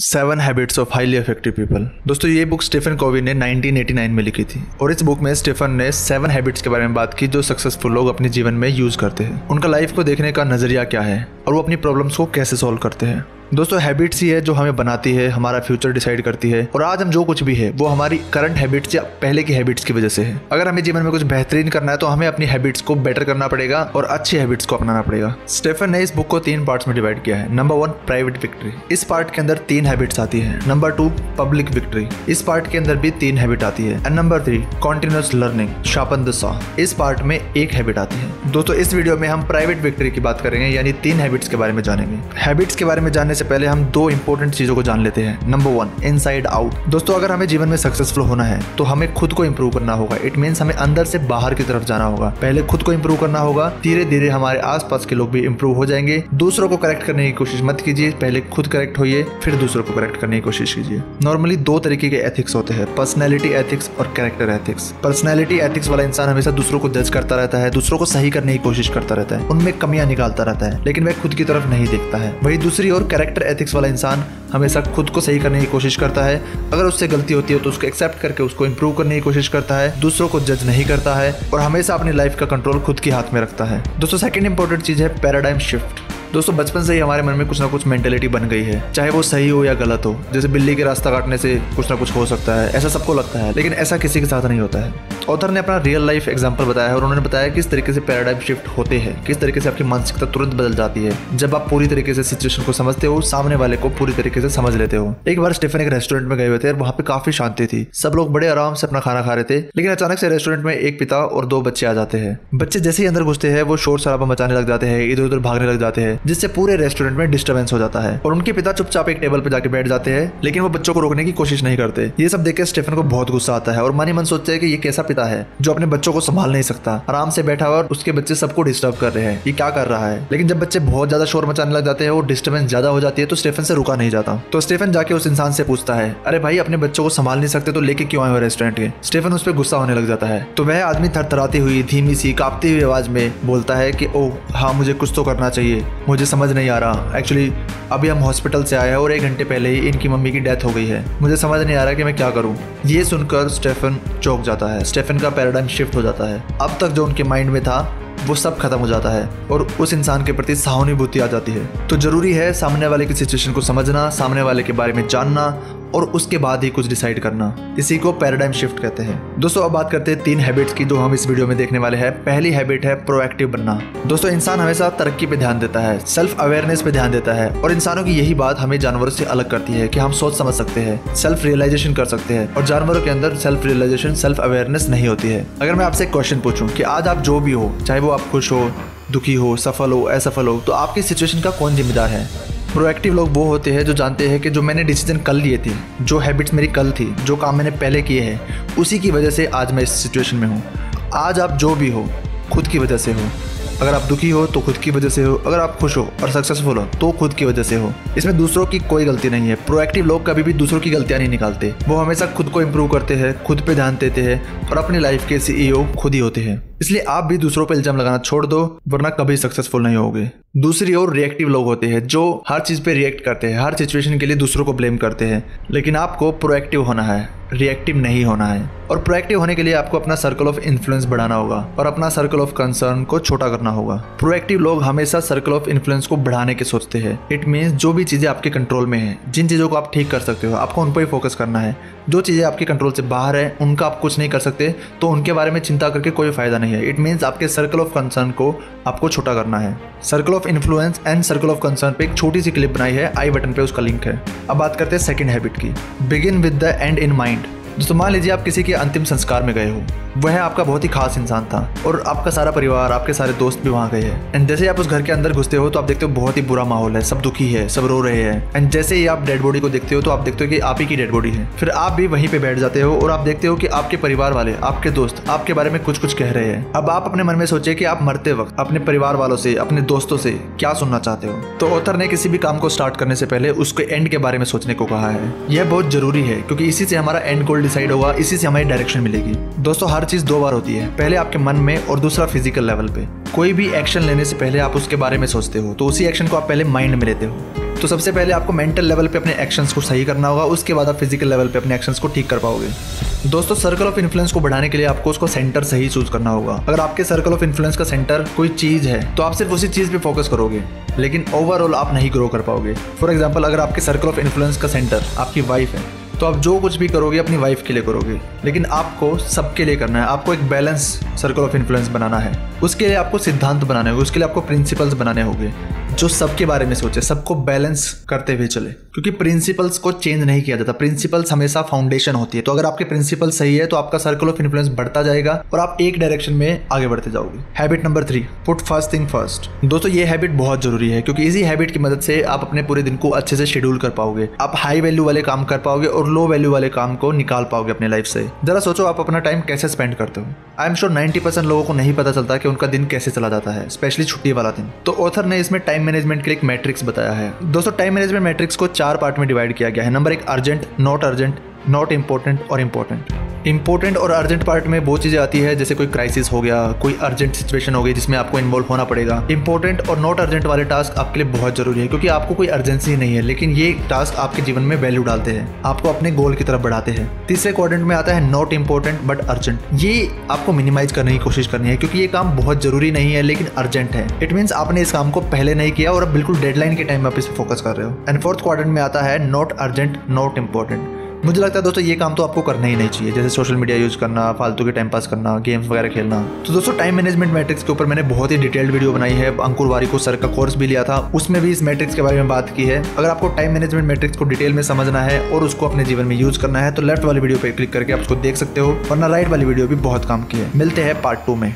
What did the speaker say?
Seven habits of highly effective people. दोस्तों, ये book Stephen कोवी ने 1989 में लिखी थी। और इस बुक में स्टीफन ने सेवन हैबिट्स के बारे में बात की जो सक्सेसफुल लोग अपने जीवन में यूज़ करते हैं। उनका लाइफ को देखने का नज़रिया क्या है? और वो अपनी प्रॉब्लम्स को कैसे सॉल्व करते हैं? दोस्तों हैबिट्स ही है जो हमें बनाती है, हमारा फ्यूचर डिसाइड करती है। और आज हम जो कुछ भी है, वो हमारी करंट हैबिट्स या पहले की हैबिट्स की वजह से है। अगर हमें जीवन में कुछ बेहतरीन करना है तो हमें अपनी हैबिट्स को बेटर करना पड़ेगा और अच्छी हैबिट्स को अपनाना पड़ेगा। स्टेफन ने इस बुक को तीन पार्ट्स में डिवाइड किया है। नंबर वन प्राइवेट विक्ट्री इस पार्ट के अंदर तीन हैबिट्स आती है। नंबर टू पब्लिक विक्ट्री इस पार्ट के अंदर भी तीन हैबिट आती है। And number three continuous learning sharpen the saw इस पार्ट में एक हैबिट आती है। दोस्तों, इस वीडियो में हम प्राइवेट विक्ट्री की बात करेंगे, यानी तीन हैबिट्स के बारे में जानेंगे। हैबिट्स के बारे में जानने से पहले हम दो इंपॉर्टेंट चीज़ों को जान लेते हैं। नंबर वन इन आउट दोस्तों, अगर हमें जीवन में सक्सेसफुल होना है तो हमें खुद को इंप्रूव करना होगा। इट मीन्स हमें अंदर से बाहर की तरफ़ जाना होगा। पहले खुद को इंप्रूव करना होगा धीरे धीरे हमारे आसपास के लोग भी इंप्रूव हो जाएँगे। दूसरों को करेक्ट करने की कोशिश मत कीजिए। पहले खुद करेक्ट होइए, फिर दूसरों को करेक्ट करने की कोशिश कीजिए। नॉर्मली दो तरीके के एथिक्स होते हैं। पर्सनैलिटी एथिक्स और कैरेक्टर एथिक्स पर्सनैलिटी एथिक्स वाला इंसान हमेशा दूसरों को जज करता रहता है, दूसरों को सही करने की कोशिश करता रहता है। उनमें कमियाँ निकालता रहता है, लेकिन वह खुद की तरफ़ नहीं देखता है। वही दूसरी और कैरेक्टर एथिक्स वाला इंसान हमेशा खुद को सही करने की कोशिश करता है। अगर उससे गलती होती है तो उसको एक्सेप्ट करके उसको इम्प्रूव करने की कोशिश करता है। दूसरों को जज नहीं करता है और हमेशा अपनी लाइफ का कंट्रोल खुद के हाथ में रखता है। दोस्तों सेकेंड इंपॉर्टेंट चीज़ है पैराडाइम शिफ्ट दोस्तों, बचपन से ही हमारे मन में कुछ ना कुछ मेंटेलिटी बन गई है। चाहे वो सही हो या गलत हो, जैसे बिल्ली के रास्ता काटने से कुछ ना कुछ हो सकता है, ऐसा सबको लगता है, लेकिन ऐसा किसी के साथ नहीं होता है। ऑथर ने अपना रियल लाइफ एग्ज़ाम्पल बताया है और उन्होंने बताया किस तरीके से पैराडाइम शिफ्ट होते हैं, किस तरीके से आपकी मानसिकता तुरंत बदल जाती है। जब आप पूरी तरीके से सिचुएशन को समझते हो, सामने वाले को पूरी तरीके से समझ लेते हो। एक बार स्टेफन एक रेस्टोरेंट में गए हुए थे और वहाँ पे काफ़ी शांति थी। सब लोग बड़े आराम से अपना खाना खा रहे थे, लेकिन अचानक से रेस्टोरेंट में एक पिता और दो बच्चे आ जाते हैं। बच्चे जैसे ही अंदर घुसते हैं, वो शोर शराबा मचाने लग जाते हैं इधर उधर भागने लग जाते हैं। जिससे पूरे रेस्टोरेंट में डिस्टर्बेंस हो जाता है। और उनके पिता चुपचाप एक टेबल पर जाके बैठ जाते हैं, लेकिन वो बच्चों को रोकने की कोशिश नहीं करते। ये सब देख स्टेफन को बहुत गुस्सा आता है और मन ही मन सोचते हैं कि ये कैसा पिता है, जो अपने बच्चों को संभाल नहीं सकता। आराम से बैठा हुआ और उसके बच्चे सबको डिस्टर्ब कर रहे हैं। ये क्या कर रहा है? लेकिन जब बच्चे बहुत ज़्यादा शोर मचाने लग जाते हैं और डिस्टर्बेंस ज़्यादा हो जाती है तो स्टेफन से रुका नहीं जाता। तो स्टेफन जाके उस इंसान से पूछता है, अरे भाई, अपने बच्चों को संभाल नहीं सकते तो लेके क्यों आए हो रेस्टोरेंट के? स्टेफन उस पर गुस्सा होने लग जाता है। तो वह आदमी थरथराती हुई, धीमी सी, कांपती हुई आवाज़ में बोलता है कि, ओह हाँ मुझे कुछ तो करना चाहिए। मुझे समझ नहीं आ रहा। एक्चुअली अभी हम हॉस्पिटल से आए हैं और एक घंटे पहले ही इनकी मम्मी की डेथ हो गई है। मुझे समझ नहीं आ रहा कि मैं क्या करूँ। ये सुनकर स्टेफन चौक जाता है। स्टेफन का पैराडाइम शिफ्ट हो जाता है। अब तक जो उनके माइंड में था, वो सब खत्म हो जाता है और उस इंसान के प्रति सहानुभूति आ जाती है। तो ज़रूरी है सामने वाले की सिचुएशन को समझना, सामने वाले के बारे में जानना और उसके बाद ही कुछ डिसाइड करना। इसी को पैराडाइम शिफ्ट कहते हैं। दोस्तों, अब बात करते हैं तीन हैबिट्स की जो हम इस वीडियो में देखने वाले हैं। पहली हैबिट है प्रोएक्टिव बनना। दोस्तों, इंसान हमेशा तरक्की पे ध्यान देता है सेल्फ अवेयरनेस पे ध्यान देता है और इंसानों की यही बात हमें जानवरों से अलग करती है कि हम सोच समझ सकते हैं सेल्फ रियलाइजेशन कर सकते हैं और जानवरों के अंदर सेल्फ रियलाइजेशन सेल्फ अवेयरनेस नहीं होती है। अगर मैं आपसे क्वेश्चन पूछूँ कि आज आप जो भी हो, चाहे वो आप खुश हो, दुखी हो, सफल हो, असफल हो तो आपकी सिचुएशन का कौन जिम्मेदार है? प्रोएक्टिव लोग वो होते हैं जो जानते हैं कि जो मैंने डिसीज़न कल लिए थे, जो हैबिट्स मेरी कल थी, जो काम मैंने पहले किए हैं, उसी की वजह से आज मैं इस सिचुएशन में हूँ। आज आप जो भी हो, खुद की वजह से हो। अगर आप दुखी हो तो खुद की वजह से हो। अगर आप खुश हो और सक्सेसफुल हो तो खुद की वजह से हो। इसमें दूसरों की कोई गलती नहीं है। प्रोएक्टिव लोग कभी भी दूसरों की गलतियाँ नहीं निकालते। वो हमेशा खुद को इम्प्रूव करते हैं, खुद पे ध्यान देते हैं और अपनी लाइफ के सीईओ खुद ही होते हैं। इसलिए आप भी दूसरों पर इल्ज़ाम लगाना छोड़ दो, वरना कभी सक्सेसफुल नहीं होगे। दूसरी ओर रिएक्टिव लोग होते हैं जो हर चीज़ पे रिएक्ट करते हैं, हर सिचुएशन के लिए दूसरों को ब्लेम करते हैं। लेकिन आपको प्रोएक्टिव होना है। रिएक्टिव नहीं होना है। और प्रोएक्टिव होने के लिए आपको अपना सर्कल ऑफ़ इन्फ्लुएंस बढ़ाना होगा और अपना सर्कल ऑफ़ कंसर्न को छोटा करना होगा। प्रोएक्टिव लोग हमेशा सर्कल ऑफ़ इन्फ्लुएंस को बढ़ाने के सोचते हैं। इट मीन्स जो भी चीज़ें आपके कंट्रोल में है, जिन चीज़ों को आप ठीक कर सकते हो, आपको उन पर ही फोकस करना है। जो चीज़ें आपके कंट्रोल से बाहर है, उनका आप कुछ नहीं कर सकते तो उनके बारे में चिंता करके कोई फ़ायदा नहीं है। इट मीन्स आपके सर्कल ऑफ़ कंसर्न को आपको छोटा करना है। Circle of influence and circle of concern पे एक छोटी सी क्लिप बनाई है। आई बटन पे उसका लिंक है। अब बात करते हैं सेकंड हैबिट की। Begin with the end in mind दोस्तों, मान लीजिए आप किसी के अंतिम संस्कार में गए हो। वह आपका बहुत ही खास इंसान था और आपका सारा परिवार, आपके सारे दोस्त भी वहाँ गए हैं। एंड जैसे आप उस घर के अंदर घुसते हो तो आप देखते हो बहुत ही बुरा माहौल है। सब दुखी है, सब रो रहे हैं। एंड जैसे ही आप डेड बॉडी को देखते हो तो आप देखते हो कि आप ही की डेड बॉडी है। फिर आप भी वहीं पे बैठ जाते हो और आप देखते हो कि आपके परिवार वाले, आपके दोस्त, आपके बारे में कुछ कुछ कह रहे हैं। अब आप अपने मन में सोचे कि आप मरते वक्त, अपने परिवार वालों से, अपने दोस्तों से क्या सुनना चाहते हो? तो ऑथर ने किसी भी काम को स्टार्ट करने से पहले उसके एंड के बारे में सोचने को कहा है। यह बहुत ज़रूरी है, क्योंकि इसी से हमारा एंड गोल डिसाइड होगा, इसी से हमारी डायरेक्शन मिलेगी। दोस्तों, हर चीज़ दो बार होती है, पहले आपके मन में और दूसरा फ़िज़िकल लेवल पे। कोई भी एक्शन लेने से पहले आप उसके बारे में सोचते हो तो उसी एक्शन को आप पहले माइंड में लेते हो। तो सबसे पहले आपको मेंटल लेवल पे अपने एक्शंस को सही करना होगा, उसके बाद आप फ़िज़िकल लेवल पे अपने एक्शंस को ठीक कर पाओगे। दोस्तों सर्कल ऑफ़ इन्फ्लुएंस को बढ़ाने के लिए आपको उसको सेंटर सही चूज़ करना होगा। अगर आपके सर्कल ऑफ़ इन्फ्लुएंस का सेंटर कोई चीज़ है तो आप सिर्फ़ उसी चीज़ पे फोकस करोगे, लेकिन ओवरऑल आप नहीं ग्रो कर पाओगे। फॉर एग्ज़ाम्पल अगर आपके सर्कल ऑफ़ इन्फ्लुएंस का सेंटर आपकी वाइफ है तो आप जो कुछ भी करोगे, अपनी वाइफ के लिए करोगे। लेकिन आपको सबके लिए करना है। आपको एक बैलेंस सर्कल ऑफ़ इन्फ्लुएंस बनाना है। उसके लिए आपको सिद्धांत बनाने होंगे। उसके लिए आपको प्रिंसिपल्स बनाने होंगे। जो सबके बारे में सोचे, सबको बैलेंस करते हुए चले। क्योंकि प्रिंसिपल्स को चेंज नहीं किया जाता। प्रिंसिपल्स हमेशा फाउंडेशन होती है। तो अगर आपके प्रिंसिपल सही है तो आपका सर्कल ऑफ़ इन्फ्लुएंस बढ़ता जाएगा और आप एक डायरेक्शन में आगे बढ़ते जाओगे। Habit number three put first thing first दोस्तों, ये हैबिट बहुत ज़रूरी है। क्योंकि इसी हैबिट की मदद से आप अपने पूरे दिन को अच्छे से शेड्यूल कर पाओगे। आप हाई वैल्यू वाले काम कर पाओगे और लो वैल्यू वाले काम को निकाल पाओगे अपने लाइफ से। जरा सोचो आप अपना टाइम कैसे स्पेंड करते हो। I am sure ninety percent लोगों को नहीं पता चलता कि उनका दिन कैसे चला जाता है स्पेशली छुट्टी वाला दिन। तो ऑथर ने इसमें टाइम मैनेजमेंट के लिए एक मैट्रिक्स बताया है। दोस्तों टाइम मैनेजमेंट मैट्रिक्स को चार पार्ट में डिवाइड किया गया है। नंबर एक urgent not urgent not important और इम्पोर्टेंट इंपॉर्टेंट और अर्जेंट पार्ट में वो चीज़ें आती है, जैसे कोई क्राइसिस हो गया, कोई अर्जेंट सिचुएशन हो गई, जिसमें आपको इन्वॉल्व होना पड़ेगा। इंपॉर्टेंट और नॉट अर्जेंट वाले टास्क आपके लिए बहुत ज़रूरी है, क्योंकि आपको कोई अर्जेंसी नहीं है, लेकिन ये टास्क आपके जीवन में वैल्यू डालते हैं, आपको अपने गोल की तरफ़ बढ़ाते हैं। तीसरे क्वाड्रेंट में आता है नॉट इम्पोर्टेंट बट अर्जेंट ये आपको मिनिमाइज करने की कोशिश करनी है, क्योंकि ये काम बहुत ज़रूरी नहीं है, लेकिन अर्जेंट है। इट मीन आपने इस काम को पहले नहीं किया और अब बिल्कुल डेडलाइन के टाइम आप इस फोकस कर रहे हो। एंड फोर्थ क्वाड्रेंट में आता है नॉट अर्जेंट नॉट इम्पोर्टेंट मुझे लगता है दोस्तों, ये काम तो आपको करना ही नहीं चाहिए। जैसे सोशल मीडिया यूज़ करना, फालतू के टाइम पास करना गेम्स वगैरह खेलना। तो दोस्तों टाइम मैनेजमेंट मैट्रिक्स के ऊपर मैंने बहुत ही डिटेल्ड वीडियो बनाई है। अंकुर वारी को सर का कोर्स भी लिया था। उसमें भी इस मैट्रिक्स के बारे में बात की है। अगर आपको टाइम मैनेजमेंट मैट्रिक्स को डिटेल में समझना है और उसको अपने जीवन में यूज़ करना है तो लेफ़्ट वाली वीडियो पर क्लिक करके आप उसको देख सकते हो, वरना राइट वाली वीडियो भी बहुत काम की है। मिलते हैं पार्ट टू में।